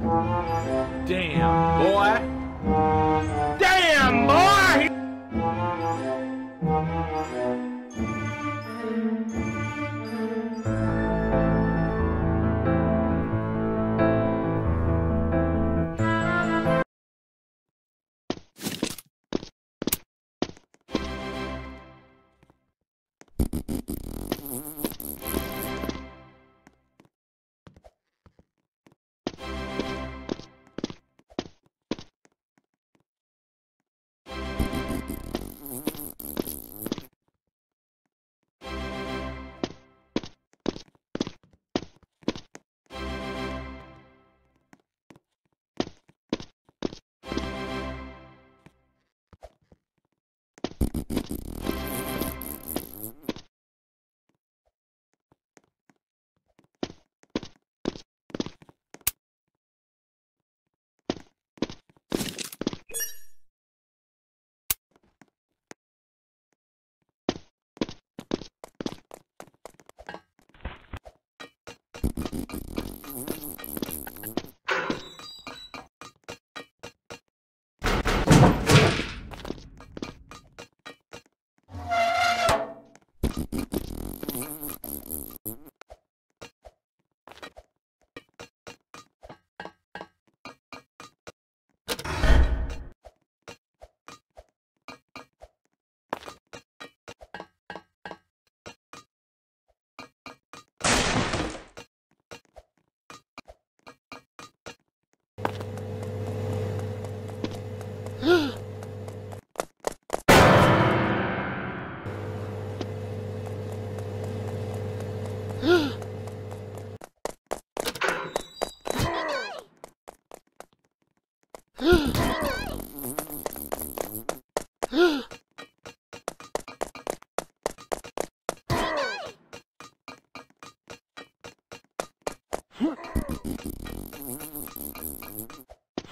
Damn, boy. Damn, boy!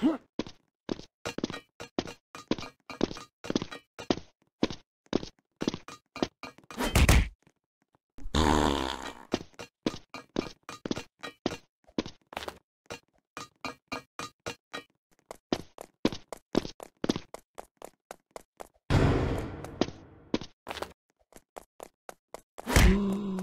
Huh? うん。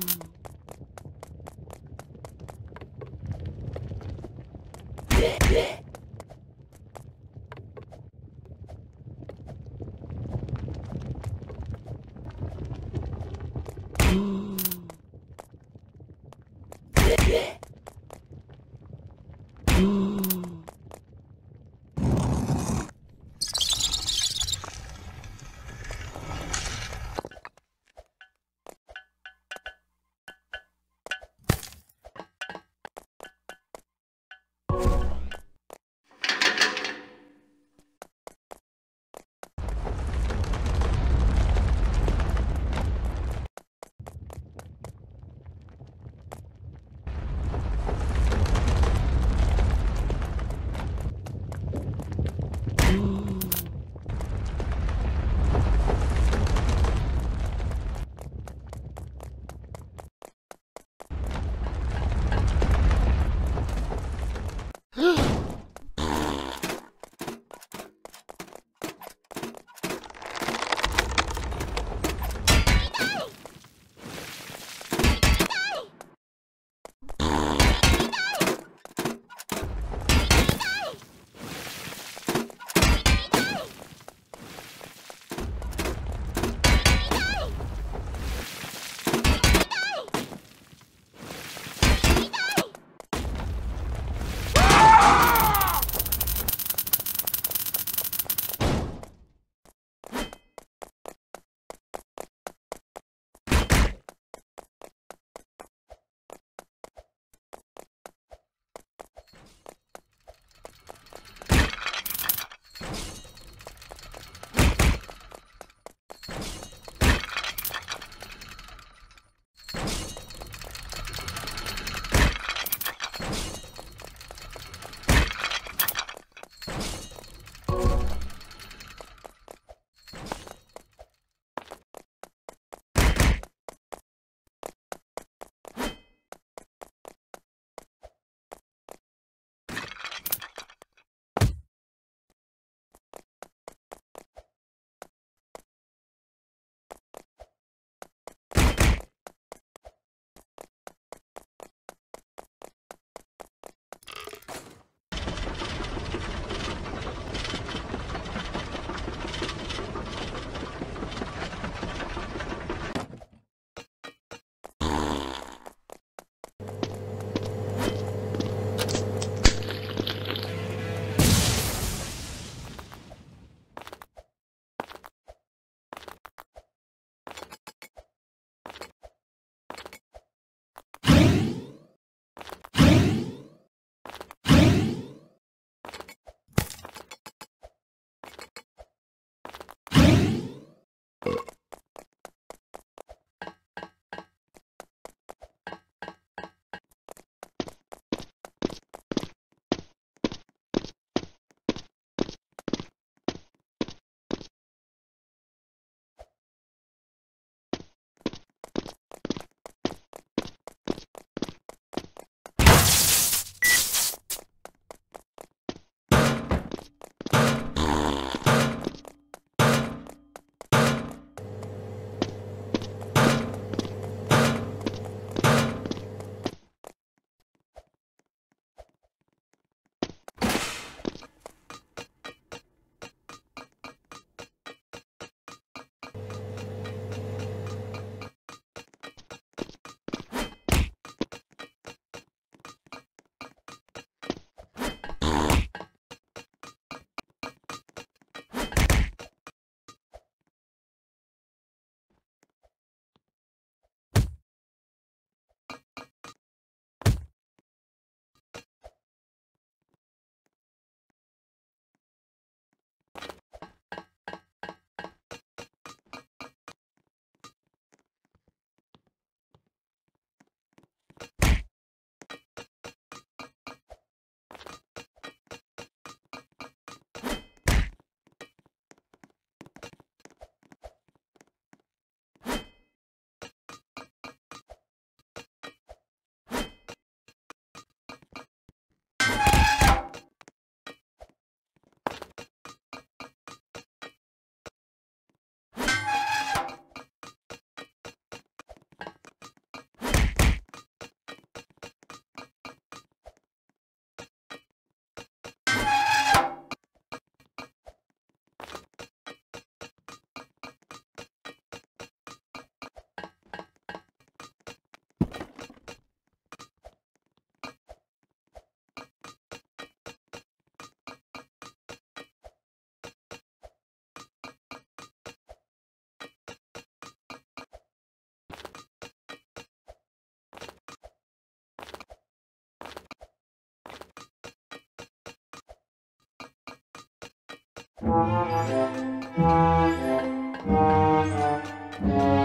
Thank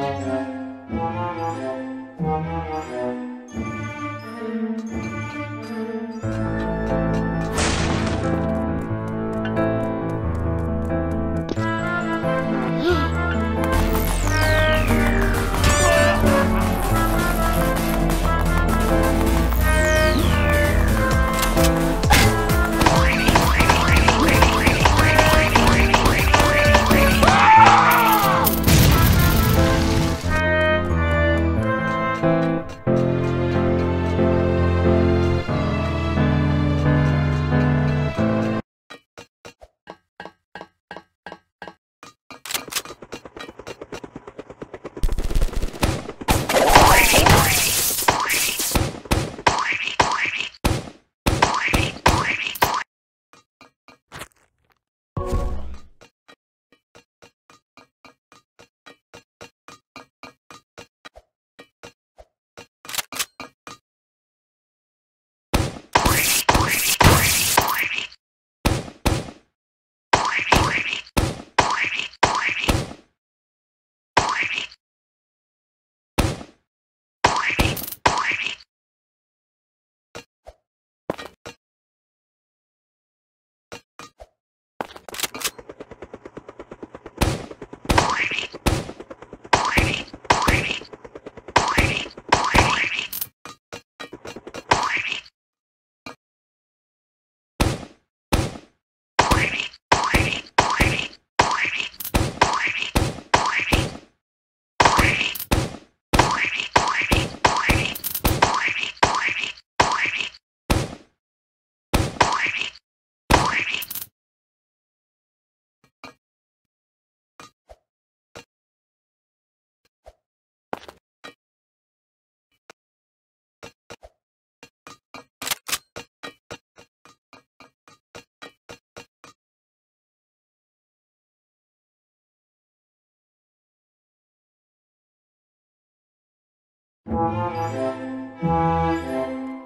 Thank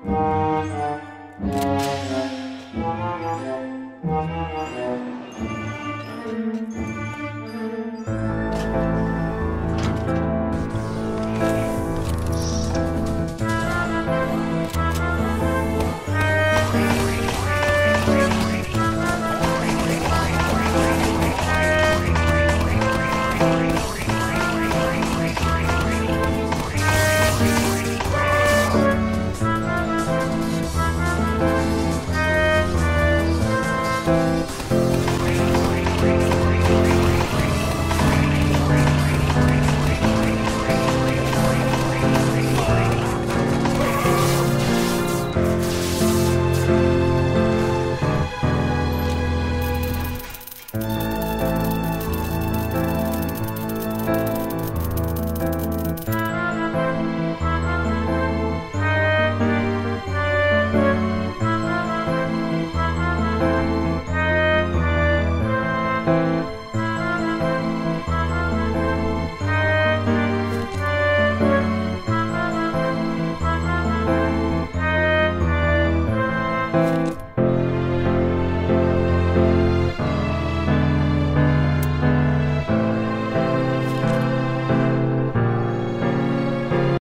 you.